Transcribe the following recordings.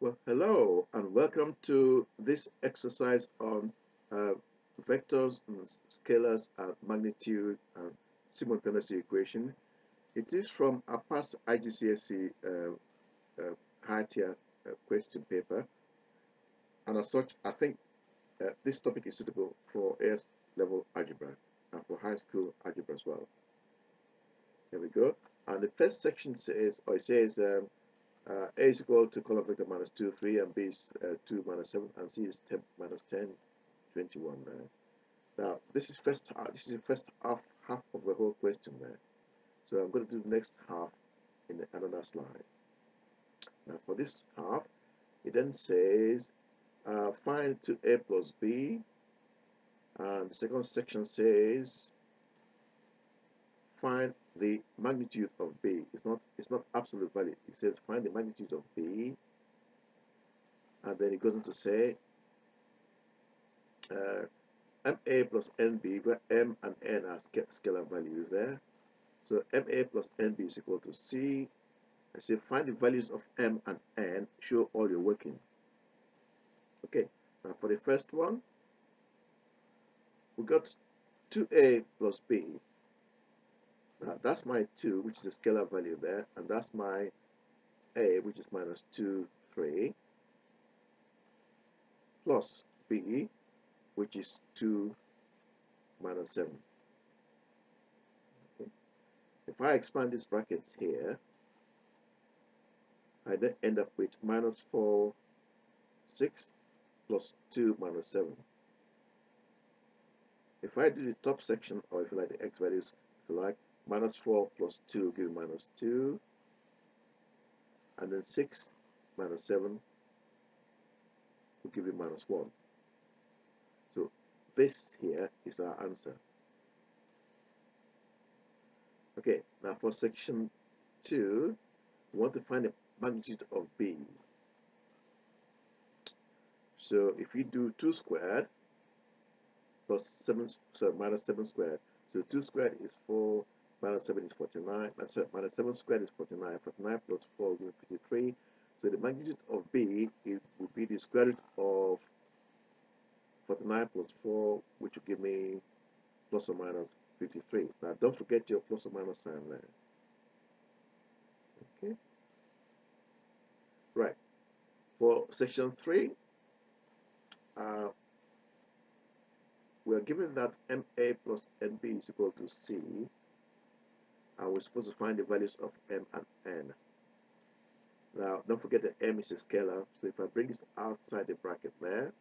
Well, hello and welcome to this exercise on uh, vectors, and scalars, and magnitude and simultaneous equation. It is from a past IGCSE uh, uh, uh, question paper, and as such, I think uh, this topic is suitable for AS level algebra and for high school algebra as well. Here we go. And the first section says, or it says, um, uh, a is equal to column vector minus 2, 3, and b is uh, 2 minus 7, and c is 10 minus 10, 21 there. Now, this is first half, this is the first half, half of the whole question there. So I'm going to do the next half in the another slide. Now, for this half, it then says, uh, find 2a plus b, and the second section says, find the magnitude of b it's not it's not absolute value. It says find the magnitude of b and then it goes on to say uh, ma plus nb where m and n are scalar values there. So ma plus nb is equal to c. I say find the values of m and n. Show all your working. Okay now for the first one we got 2a plus b Uh, that's my 2, which is a scalar value there, and that's my a, which is minus 2, 3, plus b, which is 2 minus 7. Okay. If I expand these brackets here, I then end up with minus 4, 6, plus 2 minus 7. If I do the top section, or if you like the x values, if you like, minus 4 plus 2 will give you minus 2 and then 6 minus 7 will give you minus 1 so this here is our answer. Okay now for section 2 we want to find the magnitude of b. So if you do 2 squared plus 7 so minus 7 squared. So 2 squared is 4 minus 7 is 49, minus 7 squared is 49, 49 plus 4 will be 53. So the magnitude of B it will be the square root of 49 plus 4, which will give me plus or minus 53. Now don't forget your plus or minus sign there. Okay. Right. For section 3, uh, we are given that MA plus NB is equal to C and we're supposed to find the values of m and n. Now, don't forget that m is a scalar, so if I bring this outside the bracket there,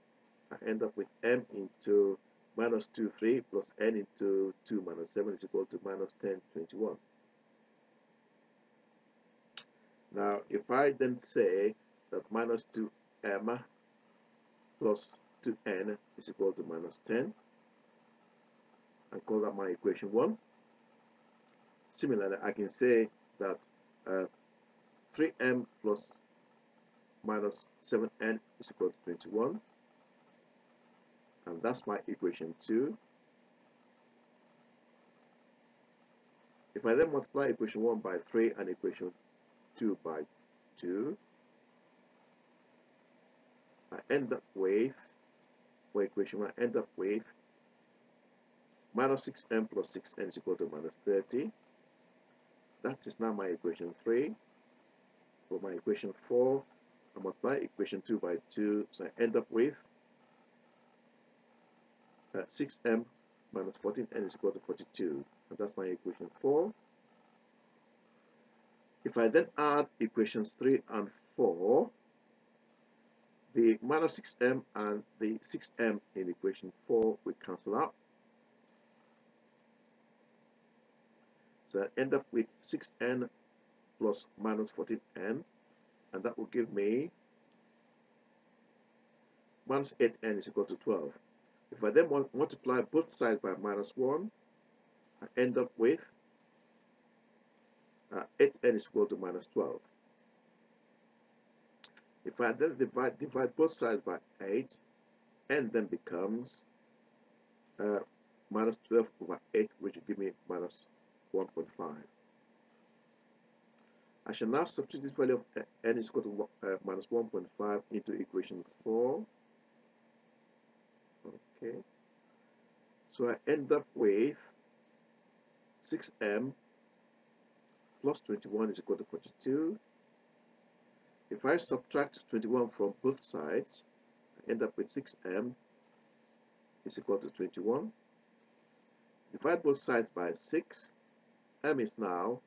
I end up with m into minus 2, 3 plus n into 2 minus 7 is equal to minus 10, 21. Now, if I then say that minus 2m plus 2n is equal to minus 10, I call that my equation 1. Similarly, I can say that uh, 3m plus minus 7n is equal to 21 and that's my equation 2 if I then multiply equation 1 by 3 and equation 2 by 2 I end up with for equation 1 I end up with minus 6m plus 6n is equal to minus 30 that is now my equation 3. For my equation 4, I multiply equation 2 by 2, so I end up with uh, 6m minus 14n is equal to 42. And that's my equation 4. If I then add equations 3 and 4, the minus 6m and the 6m in equation 4 will cancel out. So I end up with 6n plus minus 14n, and that will give me minus 8n is equal to 12. If I then multiply both sides by minus 1, I end up with uh, 8n is equal to minus 12. If I then divide, divide both sides by 8, n then becomes uh, minus 12 over 8, which will give me minus 1.5. I shall now substitute this value of n is equal to uh, minus 1.5 into equation 4. Okay. So I end up with 6m plus 21 is equal to 42. If I subtract 21 from both sides, I end up with 6m is equal to 21. Divide both sides by 6, m is now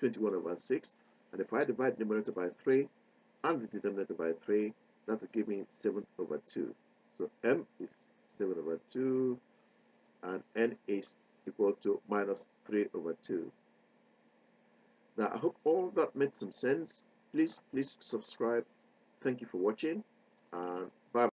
21 over 6. And if I divide the numerator by 3 and the denominator by 3, that will give me 7 over 2. So m is 7 over 2 and n is equal to minus 3 over 2. Now I hope all that made some sense. Please, please subscribe. Thank you for watching and